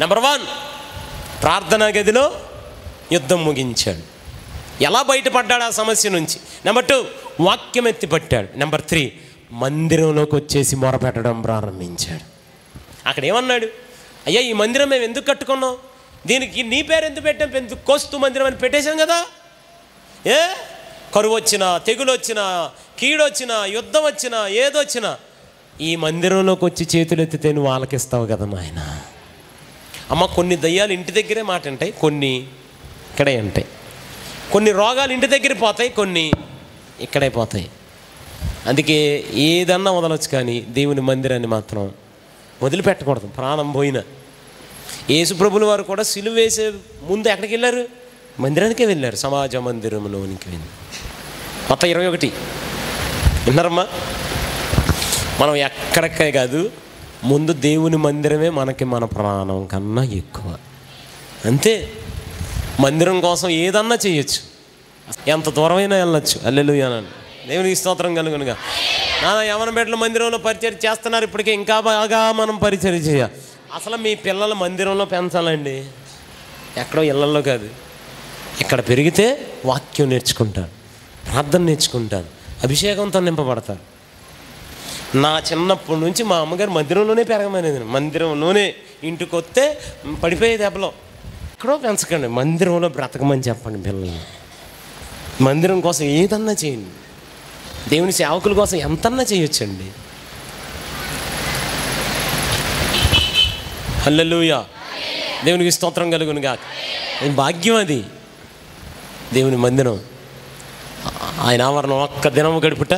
Number one ప్రార్థనా గదిలో యుద్ధం ముగించాడు. ఎలా బయటపడ్డాడు ఆ సమస్య నుంచి? నెంబర్ టూ వాక్యం ఎత్తిపట్టాడు నెంబర్ త్రీ మందిరంలోకి వచ్చేసి మొరపెట్టడం ప్రారంభించాడు. అక్కడ ఏమన్నాడు? అయ్యా ఈ మందిరం మేము ఎందుకు కట్టుకున్నాం? దీనికి నీ పేరు ఎందుకు పెట్టాం? ఎందుకు కోస్తు మందిరం అని పెట్టేశాం కదా. ఏ? కరువు వచ్చినా తెగులు వచ్చినా కీడొచ్చినా యుద్ధం వచ్చినా ఏదొచ్చినా ఈ మందిరంలోకి వచ్చి చేతులు ఎత్తితే నువ్వు వాళ్ళకిస్తావు కదా నాయన. అమ్మ కొన్ని దయ్యాలు ఇంటి దగ్గరే మాట ఉంటాయి కొన్ని ఇక్కడే ఉంటాయి. కొన్ని రోగాలు ఇంటి దగ్గర పోతాయి కొన్ని ఇక్కడే పోతాయి. అందుకే ఏదన్నా వదలొచ్చు కానీ దేవుని మందిరాన్ని మాత్రం వదిలిపెట్టకూడదు ప్రాణం పోయిన. యేసుప్రభుల వారు కూడా సిలువ వేసే ముందు ఎక్కడికి వెళ్ళారు? మందిరానికే వెళ్ళారు సమాజ మందిరంలోనికి వెళ్ళి. మొత్తం ఇరవై ఒకటి. విన్నారమ్మా? మనం ఎక్కడికే కాదు ముందు దేవుని మందిరమే మనకి మన ప్రాణం కన్నా ఎక్కువ. అంతే. మందిరం కోసం ఏదన్నా చేయొచ్చు. ఎంత దూరమైనా వెళ్ళొచ్చు. అల్లెలుయానని దేవునికి స్తోత్రం కలుగునుగా. నాన్న యవనబెట్ల మందిరంలో పరిచయం చేస్తున్నారు. ఇప్పటికే ఇంకా బాగా మనం పరిచయం చేయాలి అసలు మీ పిల్లల మందిరంలో పెంచాలండి? ఎక్కడో ఇళ్ళల్లో కాదు. ఇక్కడ పెరిగితే వాక్యం నేర్చుకుంటారు. ప్రార్థన నేర్చుకుంటారు. అభిషేకంతో నింపబడతారు. నా చిన్నప్పటి నుంచి మా అమ్మగారు మందిరంలోనే పెరగమనేది. మందిరంలోనే ఇంటికి వస్తే పడిపోయే దెబ్బలో. ఎక్కడో పెంచకండి మందిరంలో బ్రతకమని చెప్పండి పిల్లల్ని. మందిరం కోసం ఏదన్నా చేయండి. దేవుని సేవకుల కోసం ఎంతన్నా చేయొచ్చండి. హల్లెలూయా. దేవునికి స్తోత్రం కలుగును కాక భాగ్యం అది. దేవుని మందిరం. ఆయన ఆవరణం ఒక్క దినము గడుపుట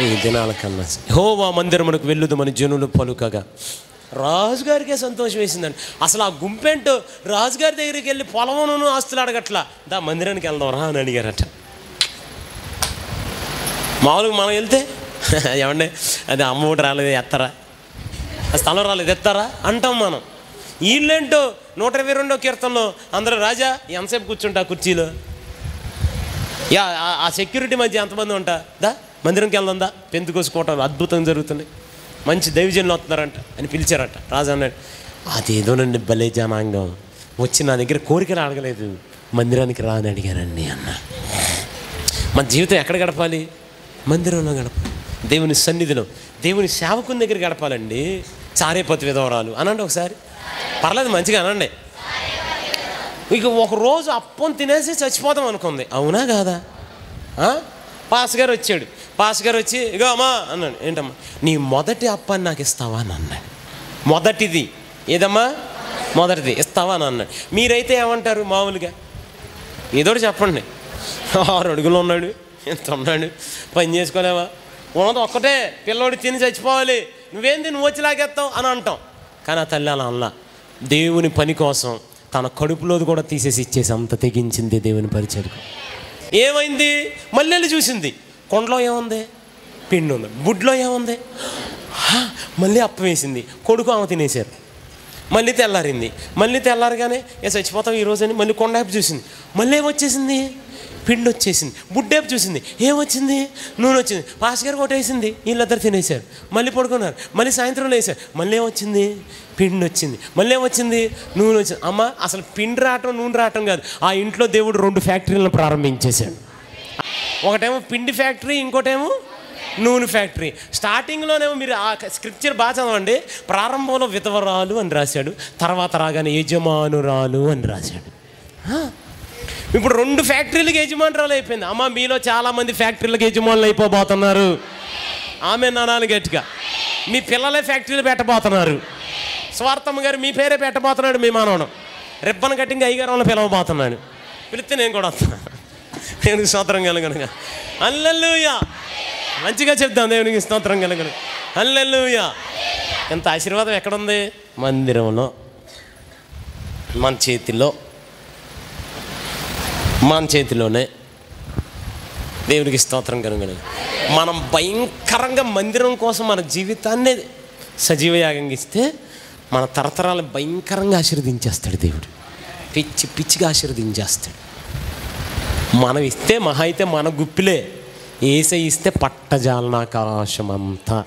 ఈ దినాల కన్నా. హోవా మందిరమునకు వెళ్ళుదు మన జనులు పలుకగా. రాజుగారికే సంతోషం వేసిందండి. అసలు ఆ గుంపెంటో రాజుగారి దగ్గరికి వెళ్ళి పొలమును ఆస్తులు అడగట్లా. దా మందిరానికి వెళ్దాం రా అని అడిగారట. మామూలుగా మనం వెళ్తే ఏమండే అది అమ్మఒడి రాలేదు ఎత్తరా? ఆ స్థలం రాలేదు ఎత్తారా? అంటాం మనం. వీళ్ళేంటో నూట ఇరవై రెండో కీర్తనలో అందరూ రాజా ఎంతసేపు కూర్చుంటా కుర్చీలో? యా ఆ సెక్యూరిటీ మధ్య ఎంతమంది ఉంటా? దా మందిరంకి వెళ్దాం దా పెంతుకోసుకోవటం అద్భుతం జరుగుతుంది మంచి దైవజనులు వస్తున్నారంట అని పిలిచారట. రాజు అన్నాడు అదేదోనండి భలే జనాంగం. వచ్చి నా దగ్గర కోరికలు అడగలేదు. మందిరానికి రాని అడిగానండి అడిగారండి అన్న. మన జీవితం ఎక్కడ గడపాలి? మందిరంలో గడపాలి. దేవుని సన్నిధిలో. దేవుని సేవకుని దగ్గర గడపాలండి. చారేపతి విధవరాలు. అనండి ఒకసారి. పర్లేదు మంచిగా అనండి. ఇక ఒకరోజు అప్పం తినేసి చచ్చిపోదాం అనుకుంది. అవునా కాదా? పాస్ గారు వచ్చాడు. పాస్ గారు వచ్చి ఇగో అమ్మా అన్నాడు. ఏంటమ్మా నీ మొదటి అప్పని నాకు ఇస్తావా అని అన్నాడు. మొదటిది. ఏదమ్మా? మొదటిది ఇస్తావా అని అన్నాడు. మీరైతే ఏమంటారు మామూలుగా? ఏదో చెప్పండి. ఆరు అడుగులు ఉన్నాడు ఎంత ఉన్నాడు? పని చేసుకోలేవా? ఉన్నది ఒక్కటే పిల్లోడు తిని చచ్చిపోవాలి. నువ్వేంది? నువ్వు వచ్చి లాగేస్తావు అని అంటాం. కానీ ఆ తల్లి అలా అనలా. దేవుని పని కోసం తన కడుపులోది కూడా తీసేసి ఇచ్చేసి అంత తెగించింది దేవుని పరిచయకు ఏమైంది? మళ్ళీ వెళ్ళి చూసింది. కొండలో ఏముంది? పిండి ఉంది. బుడ్లో ఏముంది? మళ్ళీ అప్ప వేసింది. కొడుకు ఆమె తినేశారు. మళ్ళీ తెల్లారింది. మళ్ళీ తెల్లారగానే ఏ చచ్చిపోతాం ఈరోజని అని మళ్ళీ కొండేపు చూసింది. మళ్ళీ ఏమొచ్చేసింది పిండి వచ్చేసింది. బుడ్డేపు చూసింది. ఏమొచ్చింది నూనె వచ్చింది. పాస్ గారు కొట్టేసింది వీళ్ళిద్దరు తినేశారు. మళ్ళీ పడుకున్నారు. మళ్ళీ సాయంత్రం వేసారు మళ్ళీ ఏమొచ్చింది పిండి వచ్చింది. మళ్ళీ ఏమొచ్చింది నూనె వచ్చింది. అమ్మ అసలు పిండి రావటం నూనె రావటం కాదు. ఆ ఇంట్లో దేవుడు రెండు ఫ్యాక్టరీలను ప్రారంభించేశాడు. ఒకటేమో పిండి ఫ్యాక్టరీ ఇంకోటేమో నూనె ఫ్యాక్టరీ. స్టార్టింగ్లోనేమో మీరు ఆ స్క్రిప్చర్ బాగా చదవండి. ప్రారంభంలో విధవరాలు అని రాశాడు. తర్వాత రాగానే యజమానురాలు అని రాశాడు. ఇప్పుడు రెండు ఫ్యాక్టరీలకు యజమానురాలు అయిపోయింది. అమ్మ మీలో చాలామంది ఫ్యాక్టరీలకు యజమానులు అయిపోబోతున్నారు. ఆమె నానాలు గట్టిగా. మీ పిల్లలే ఫ్యాక్టరీలు పెట్టబోతున్నారు. స్వార్థమ్మ గారు మీ పేరే పెట్టబోతున్నాడు మీ మానవడం. రిబ్బన్ కటింగ్ అయ్యగారంలో పిలవబోతున్నాను పిలిస్తే నేను కూడా వస్తున్నాను దేవునికి స్తోత్రం కలగనుగా అల్లెలుయా మంచిగా చెప్తాం దేవునికి స్తోత్రం కలగను. అల్లెలుయా ఎంత ఆశీర్వాదం ఎక్కడుంది? మందిరంలో. మన చేతిలో. మన చేతిలోనే. దేవునికి స్తోత్రం కనుగొని మనం భయంకరంగా మందిరం కోసం మన జీవితాన్ని సజీవయాగంగా ఇస్తే మన తరతరాలు భయంకరంగా ఆశీర్వదించేస్తాడు దేవుడు. పిచ్చి పిచ్చిగా ఆశీర్వదించేస్తాడు. మనం ఇస్తే మహా అయితే మన గుప్పిలే. ఏసై ఇస్తే పట్టజాలనాకాశం అంతా